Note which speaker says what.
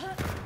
Speaker 1: Huh?